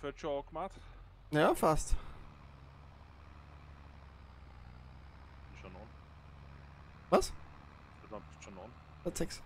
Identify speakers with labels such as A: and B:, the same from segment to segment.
A: 40 Euro gemacht.
B: Ja, fast.
A: Schon on.
B: Was?
A: Schon on.
B: Hat
A: 6.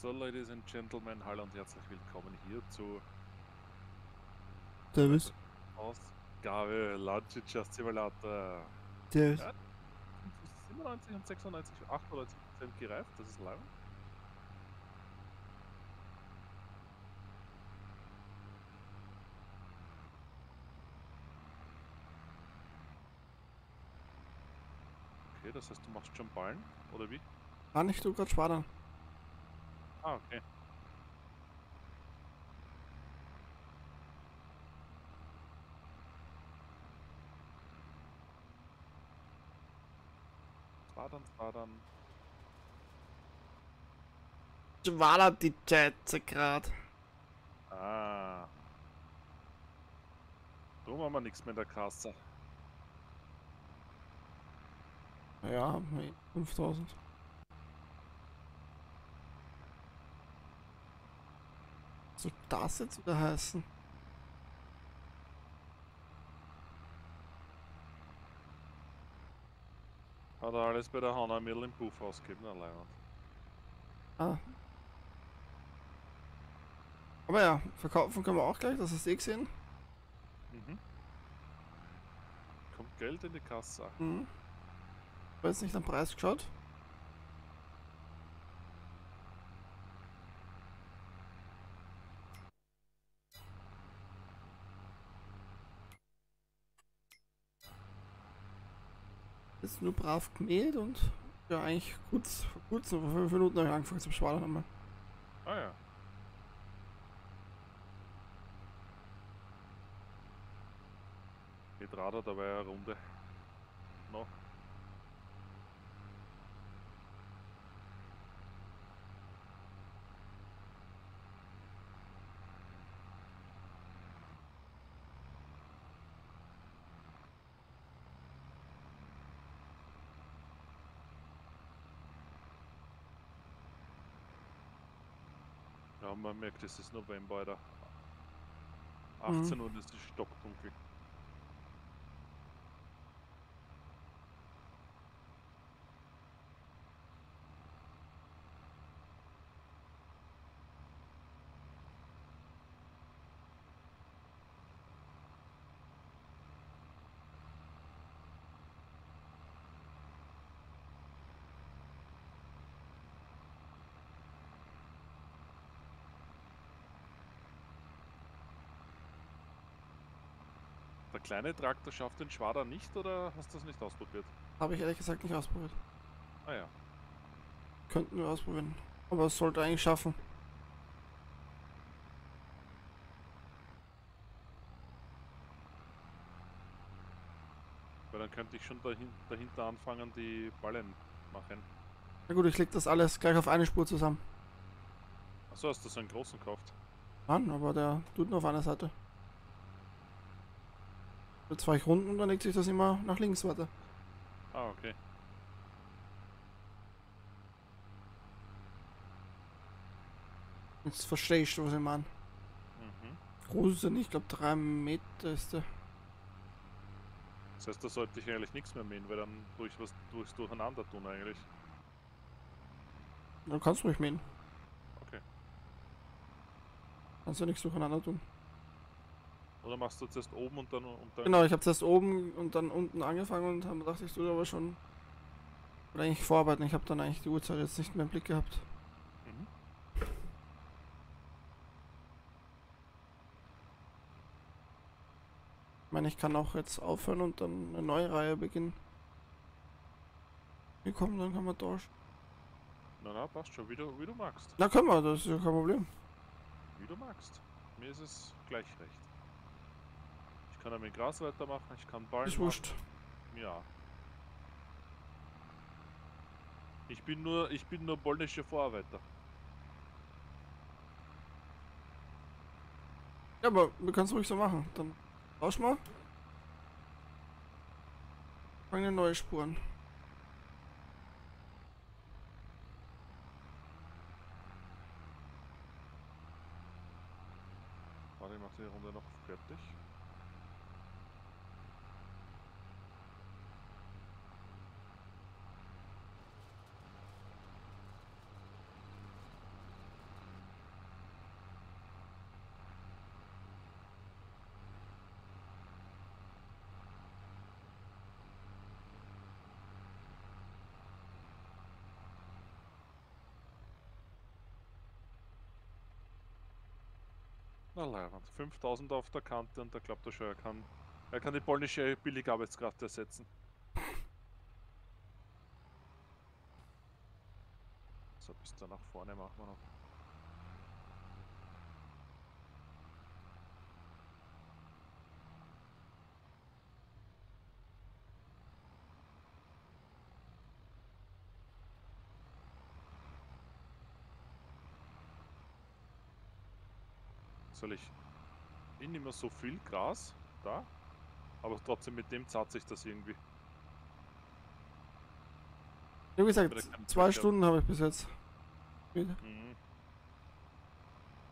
A: So, Ladies and Gentlemen, hallo und herzlich willkommen hier zu
B: Servus.
A: Ausgabe Landwirtschaft Simulator.
B: Servus.
A: Ja. 97 und 96, 98 Prozent gereift, das ist lang. Okay, das heißt, du machst schon Ballen, oder wie?
B: Kann ich du gerade sparen?
A: Ah, okay. War dann, war dann.
B: Schwaller die Scheiße grad.
A: Ah. Da machen wir nichts mehr in der Kasse.
B: Ja, nee, 5000. soll das jetzt wieder heißen?
A: Hat er alles bei der Hanna Mittel im Puff ausgegeben, Leihwand.
B: Ah. Aber ja, verkaufen können wir auch gleich, das hast du eh gesehen.
A: Mhm. Kommt Geld in die Kasse.
B: Mhm. Ich jetzt nicht am Preis geschaut. Jetzt nur brav gemäht und ja, eigentlich kurz, vor kurzem, vor fünf Minuten habe ich angefangen zum Schwadern einmal.
A: Ah ja. Geht Radar dabei eine Runde. Noch. Ja, man merkt, es ist November, Alter. 18 Uhr und es ist stockdunkel. Kleine Traktor schafft den Schwader nicht oder hast du das nicht ausprobiert?
B: Habe ich ehrlich gesagt nicht ausprobiert.
A: Ah ja.
B: Könnten wir ausprobieren. Aber es sollte eigentlich schaffen.
A: Weil dann könnte ich schon dahin, dahinter anfangen, die Ballen machen.
B: Na gut, ich leg das alles gleich auf eine Spur zusammen.
A: Achso, hast du so einen großen gekauft?
B: Mann, aber der tut nur auf einer Seite. Jetzt fahre ich runter und dann legt sich das immer nach links weiter.
A: Ah, okay.
B: Jetzt verstehst du, was ich meine.
A: Mhm.
B: Groß ist er nicht, ich glaube 3 Meter ist der.
A: Das heißt, da sollte ich eigentlich nichts mehr mähen, weil dann tue ich was durchs Durcheinander tun eigentlich.
B: Dann kannst du mich mähen.
A: Okay.
B: Kannst du nichts durcheinander tun.
A: Oder machst du zuerst oben und dann dann.
B: Genau, ich habe zuerst oben und dann unten angefangen und habe gedacht, ich tue aber schon. Oder eigentlich vorarbeiten. Ich habe dann eigentlich die Uhrzeit jetzt nicht mehr im Blick gehabt.
A: Mhm.
B: Ich meine, ich kann auch jetzt aufhören und dann eine neue Reihe beginnen. Wir kommen, dann kann man tauschen.
A: Na, na, passt schon, wie du, wie du magst.
B: Na, können wir, das ist ja kein Problem.
A: Wie du magst. Mir ist es gleich recht. Ich kann damit Gras weitermachen, ich kann Ballen
B: Ist wurscht.
A: Ja. Ich bin nur, ich bin nur polnische Vorarbeiter.
B: Ja, aber wir können es ruhig so machen. Dann tausch mal. Fangen neue Spuren.
A: Warte, ich mach die Runde noch fertig. Na leibend. 5000 auf der Kante und da glaubt er schon, er kann, er kann die polnische Billigarbeitskraft ersetzen. So, bis da nach vorne machen wir noch. Soll ich in immer so viel Gras da, aber trotzdem mit dem zahlt sich das irgendwie.
B: Wie gesagt, zwei Stunden habe ich bis jetzt. Mit,
A: Mhm.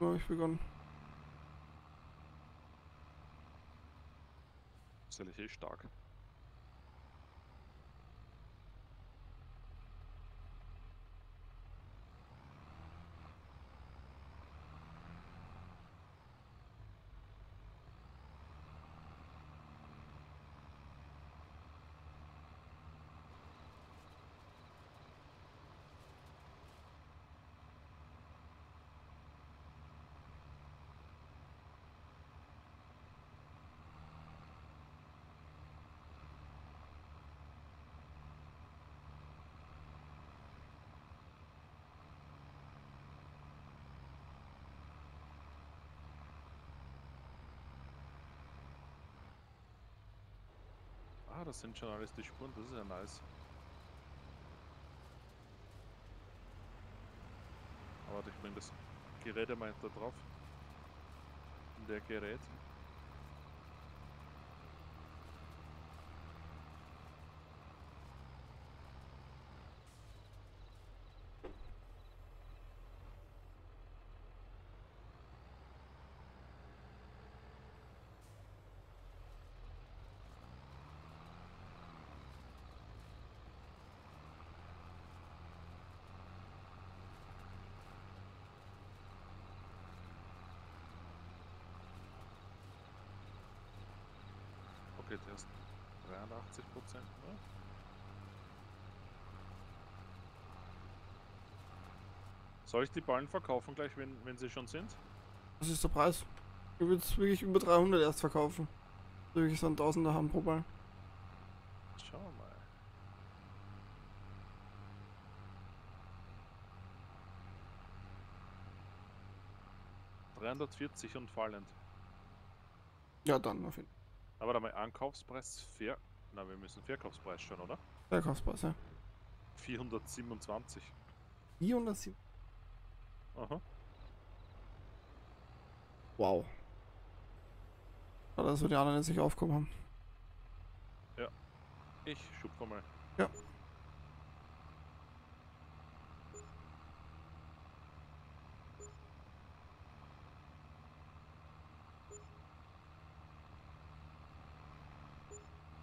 B: habe ich begonnen.
A: Ist ehrlich eh stark. Das sind schon alles die Spuren, das ist ja nice. Aber ich bring das Gerät mal da drauf. Der Gerät. Der ist 83 Prozent. Ne? Soll ich die Ballen verkaufen gleich, wenn, wenn sie schon sind?
B: Was ist der Preis? Ich würde es wirklich über 300 erst verkaufen. Also wirklich so ein Tausender haben pro Ball.
A: Schauen wir mal. ...340 und fallend.
B: Ja, dann auf jeden Fall.
A: Aber da mal Ankaufspreis fair... Na, wir müssen Verkaufspreis schon, oder?
B: Verkaufspreis, ja.
A: 427.
B: 407.
A: Aha.
B: Wow. Dass wir die anderen jetzt nicht aufkommen haben.
A: Ich schupfe mal.
B: Ja.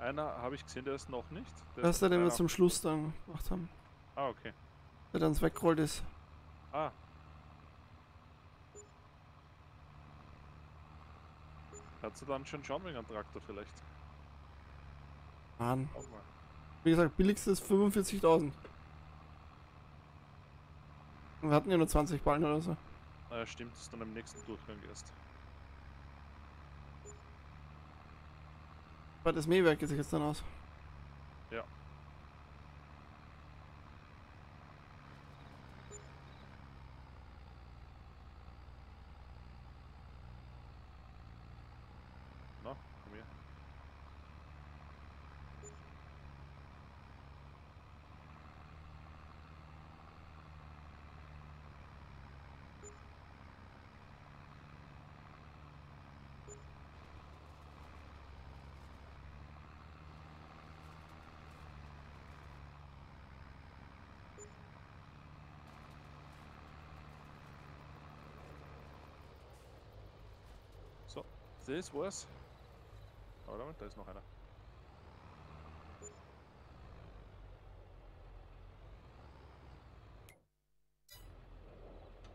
A: Einer habe ich gesehen, der ist noch nicht. Der
B: Das ist der, den wir zum Schluss dann gemacht haben.
A: Ah, okay.
B: Der dann weggerollt ist.
A: Ah. Kannst du dann schon schauen wegen einem Traktor vielleicht?
B: Mann. Wie gesagt, billigste ist 45.000. Und Wir hatten ja nur 20 Ballen oder so.
A: Ah, ja, stimmt, das ist dann im nächsten Durchgang erst.
B: Weil das Mähwerk geht sich jetzt dann aus.
A: Das war's. Aber damit, da ist noch einer.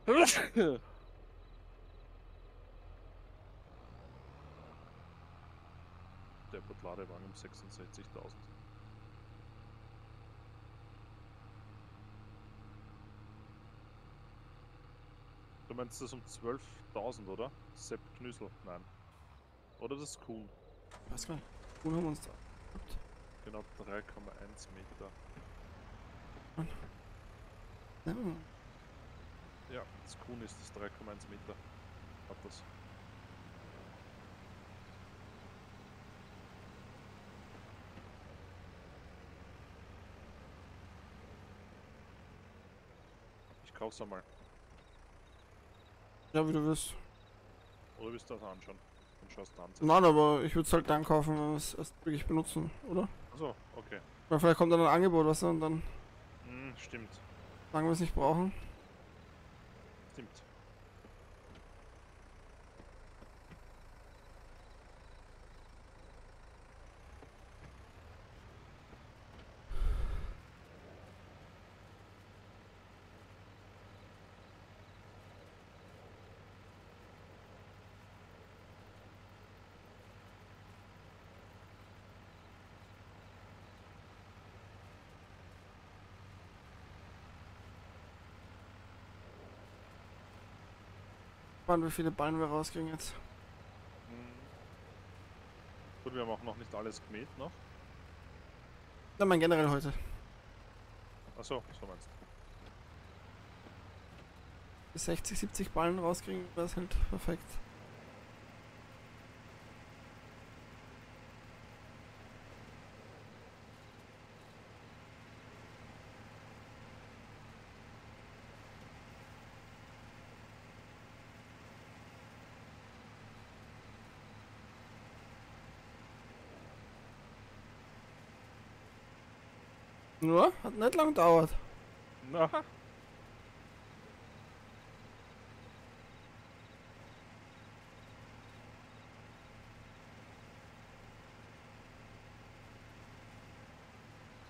A: Der Ladewagen um 66.000. Du meinst das um 12.000, oder? Sepp Knüssel? Nein. Oder das Kuhn?
B: Was kann? Wo haben wir uns da? gehabt?
A: Genau 3,1 Meter.
B: Ja.
A: Ja, das Kuhn ist das 3,1 Meter. Hat das. Ich kauf's einmal.
B: ja, wie du willst.
A: Oder willst du das anschauen? Dann du an.
B: Nein, aber ich würde es halt dann kaufen, wenn wir es erst wirklich benutzen, oder?
A: Achso, okay.
B: Weil vielleicht kommt dann ein Angebot, was und dann
A: Hm, stimmt.
B: sagen wir es nicht brauchen.
A: Stimmt.
B: Wann wie viele Ballen wir rauskriegen jetzt.
A: Hm. Gut, wir haben auch noch nicht alles gemäht noch.
B: Na, mein generell heute.
A: Achso, so meinst du.
B: Bis 60, 70 Ballen rauskriegen, wäre es halt perfekt. Nur, hat nicht lang gedauert.
A: Na,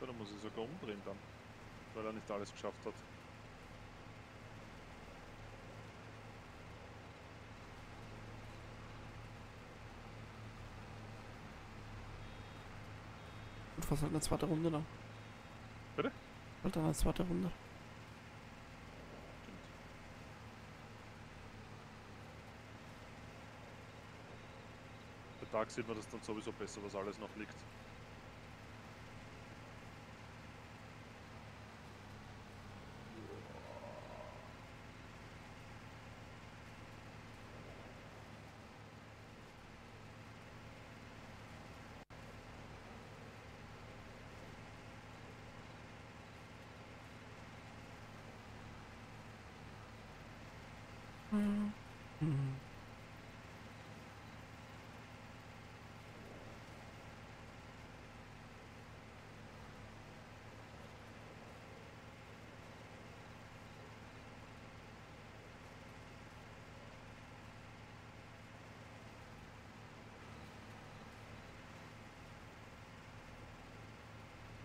A: so, dann muss ich sogar umdrehen dann. Weil er nicht alles geschafft hat.
B: Und was halt eine zweite Runde dann. Halt dann eine zweite Runde.
A: Der Tag sieht man das dann sowieso besser, was alles noch liegt.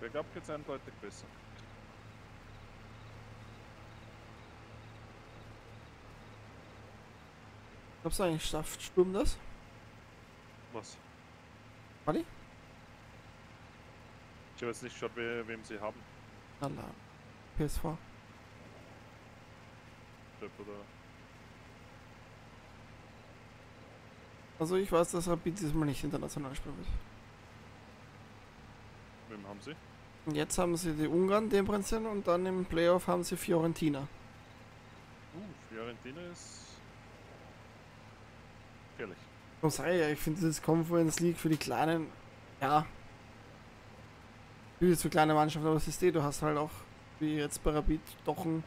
A: Bergab geht's eindeutig besser.
B: Glaubst du eigentlich, schafft Sturm das?
A: Was?
B: Wally?
A: Ich habe jetzt nicht geschaut, we wem sie haben.
B: Lala. PSV.
A: Oder.
B: Also ich weiß, dass Rapid diesmal nicht international spielen wird.
A: Wem haben sie?
B: Und jetzt haben sie die Ungarn, Debrecen und dann im Playoff haben sie Fiorentina.
A: Uh, Fiorentina ist. Gefährlich.
B: Ich ich finde dieses Conference League für die kleinen, ja. Für kleine Mannschaften, aber es ist eh, du hast halt auch, wie jetzt bei Rapid, doch ein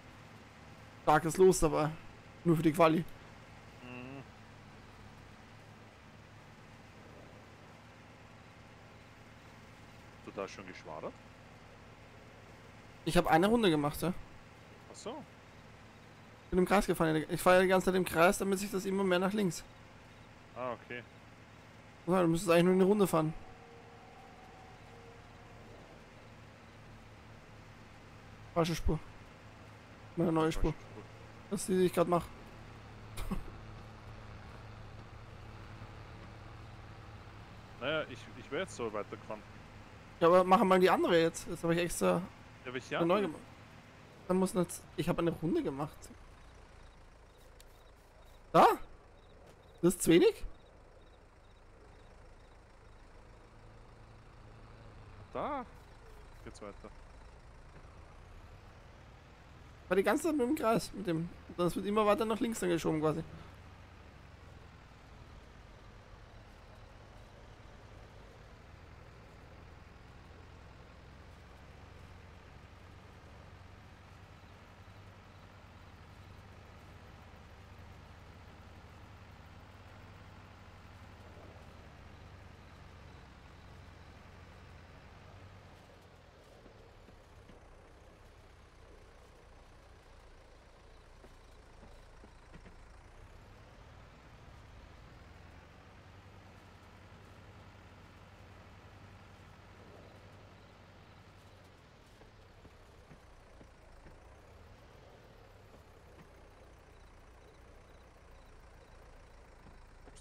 B: starkes Los dabei. Nur für die Quali.
A: Mhm. Du da schon geschwadert?
B: Ich habe eine Runde gemacht, ja.
A: Achso.
B: Bin im Kreis gefahren. Ich fahre ja die ganze Zeit im Kreis, damit sich das immer mehr nach links.
A: Ah, okay.
B: Ja, du müsstest eigentlich nur eine Runde fahren. Falsche Spur. Meine neue Spur. Das ist die, die ich gerade mache.
A: Naja, ich, ich wäre jetzt so weitergefahren.
B: Ja, aber machen mal die andere jetzt. Das habe ich extra
A: Ja, welche
B: eine neu gemacht. Dann muss jetzt. Ich habe eine Runde gemacht. Da? Das ist zu wenig?
A: Da geht's weiter.
B: War die ganze Zeit mit dem Kreis. Mit dem. Das wird immer weiter nach links dann geschoben quasi.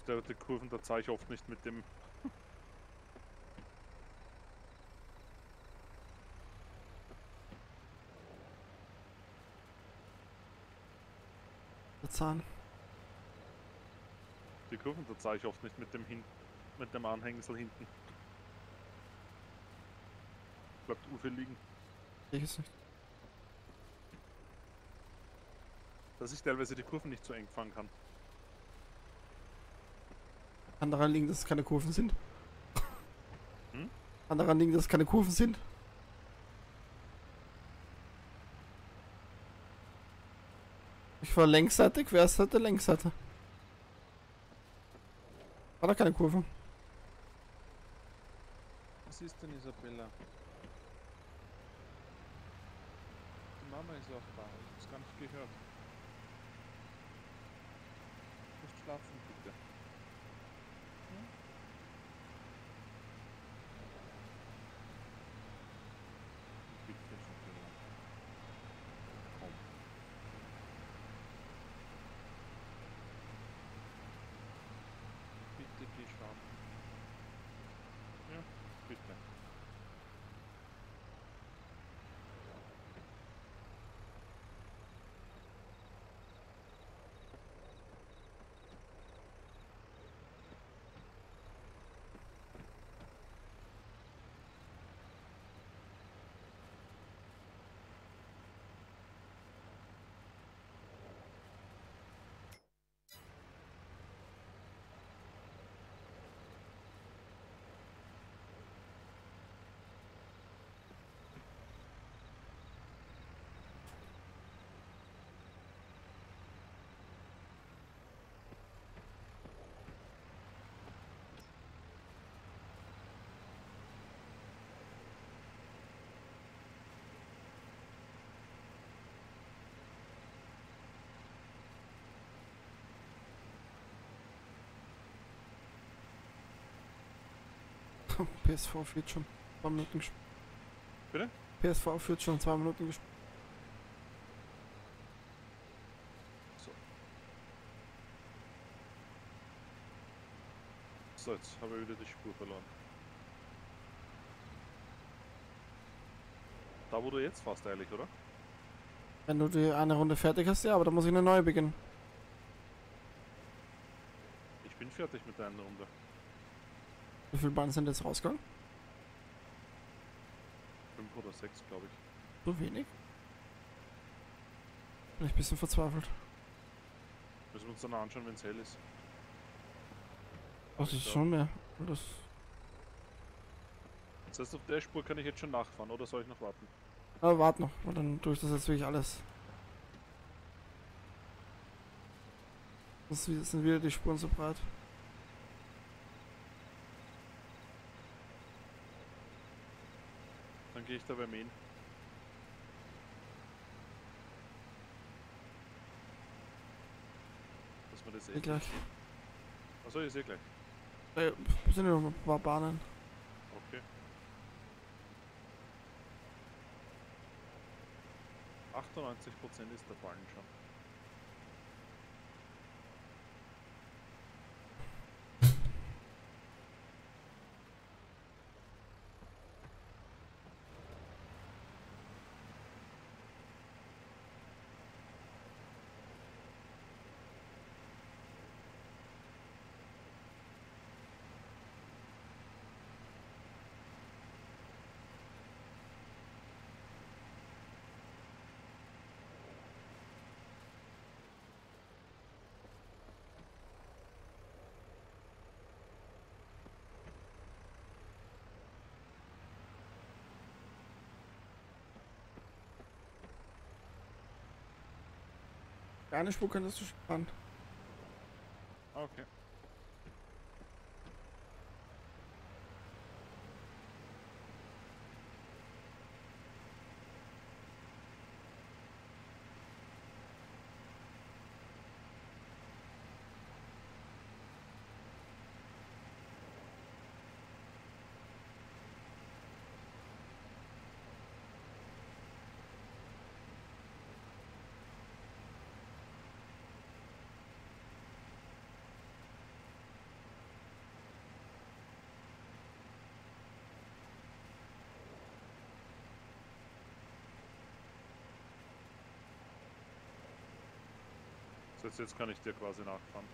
A: Der, die Kurven, da zahle ich oft nicht mit dem.
B: Zahn.
A: Die Kurven, da zahle ich oft nicht mit dem hin, mit dem Anhängsel hinten. Bleibt Ufe liegen.
B: Ich es nicht.
A: Dass ich teilweise die Kurven nicht so eng fahren kann.
B: Kann daran liegen, dass es keine Kurven sind.
A: Hm?
B: Kann daran liegen, dass es keine Kurven sind. Ich war Längsseite, Querseite, Längsseite. War da keine Kurven?
A: Was ist denn Isabella? Die Mama ist auch da. Ich hab's gar nicht gehört. Musst schlafen, bitte. Hm? Bitte, Isabella. Komm. Bitte geh schlafen. Ja, bitte.
B: PSV führt schon zwei Minuten gespielt.
A: Bitte?
B: PSV führt schon zwei Minuten gespielt.
A: So. So, jetzt habe ich wieder die Spur verloren. Da wo du jetzt fast eilig, oder?
B: Wenn du die eine Runde fertig hast, ja, aber da muss ich eine neue beginnen.
A: Ich bin fertig mit der Runde.
B: Wie viele Bahnen sind jetzt rausgegangen?
A: Fünf oder sechs, glaube ich.
B: So wenig? Bin ich ein bisschen verzweifelt.
A: Müssen wir uns dann anschauen, wenn es hell ist.
B: Das ist
A: glaub-
B: schon mehr. Das
A: Das heißt, auf der Spur kann ich jetzt schon nachfahren, oder soll ich noch warten?
B: Aber warte noch, weil dann tue ich das jetzt wirklich alles. Das sind wieder die Spuren so breit.
A: Gehe ich da beim Mähen. Dass wir das
B: Eh gleich.
A: Achso, ich sehe gleich.
B: Äh, sind ja noch ein paar Bahnen.
A: Okay. 98% ist der Ballen schon.
B: Eine Spur könntest du.
A: Ah, Okay. Das jetzt kann ich dir quasi nachfahren.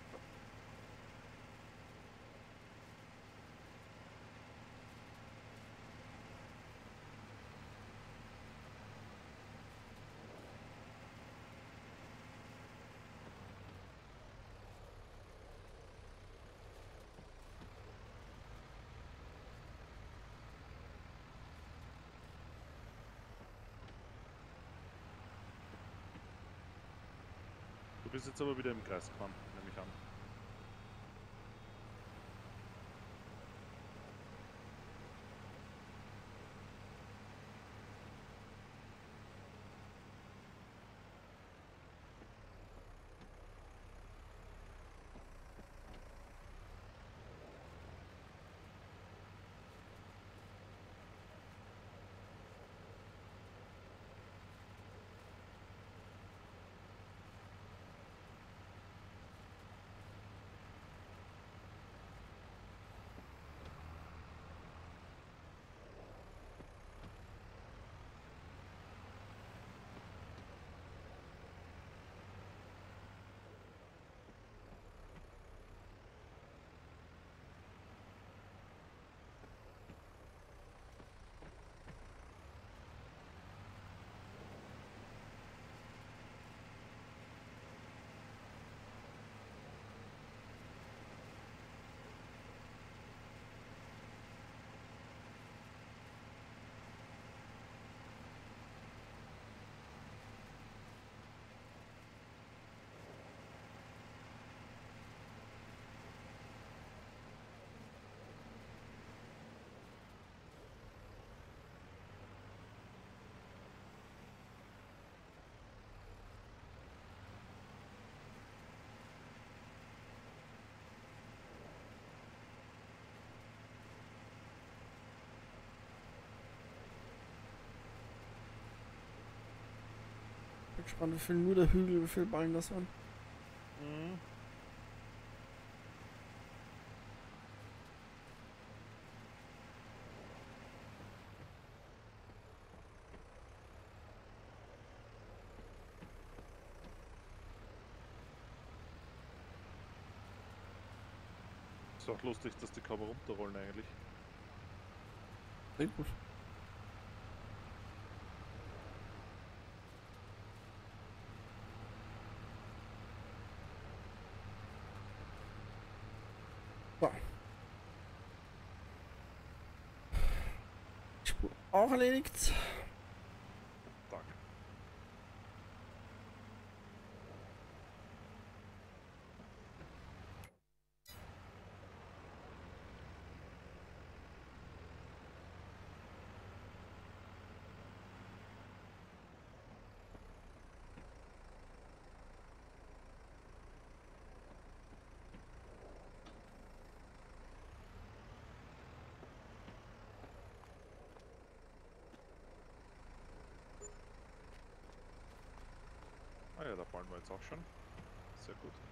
A: Bist jetzt aber wieder im Kreis gefahren,
B: Bin gespannt, wie viel nur der Hügel, wie viel Ballen das waren.
A: Mhm. Ist auch lustig, dass die kaum runterrollen eigentlich.
B: Sehr gut. So. Spur auch erledigt.
A: Ja, da fallen wir jetzt auch schon. Sehr gut.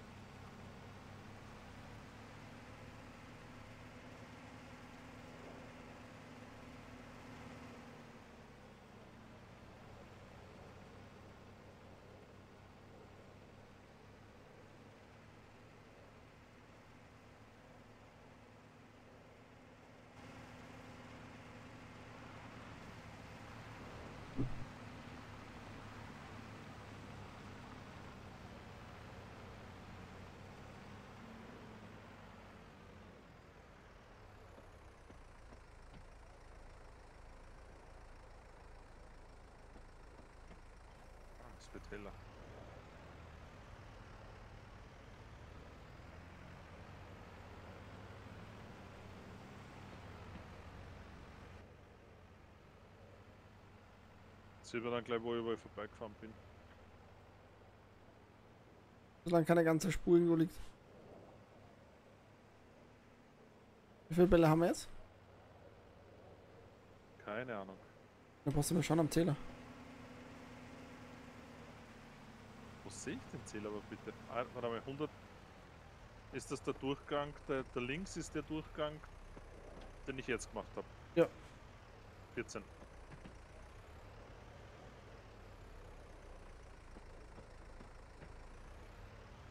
A: Heller. Sieht man dann gleich, wo ich überall vorbeigefahren bin.
B: Solange keine ganze Spur irgendwo liegt. Wie viele Bälle haben wir jetzt?
A: Keine Ahnung.
B: Da brauchst du mir schon am Zähler.
A: Sehe ich den Zähler aber bitte? Ah, warte mal, 100. Ist das der Durchgang? Der, der links ist der Durchgang, den ich jetzt gemacht habe.
B: Ja.
A: 14.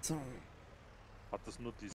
B: So.
A: Hat das nur die